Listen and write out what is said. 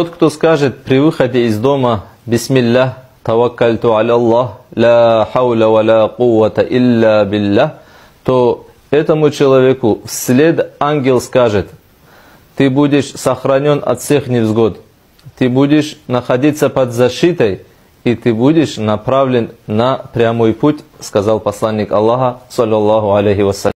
Тот, кто скажет при выходе из дома «Бисмиллах, таваккальту аля Аллах, ла хауля ва ла куввата илля биллах», то этому человеку вслед ангел скажет «Ты будешь сохранен от всех невзгод, ты будешь находиться под защитой, и ты будешь направлен на прямой путь», сказал посланник Аллаха, саллиллаху алейхи вассалям.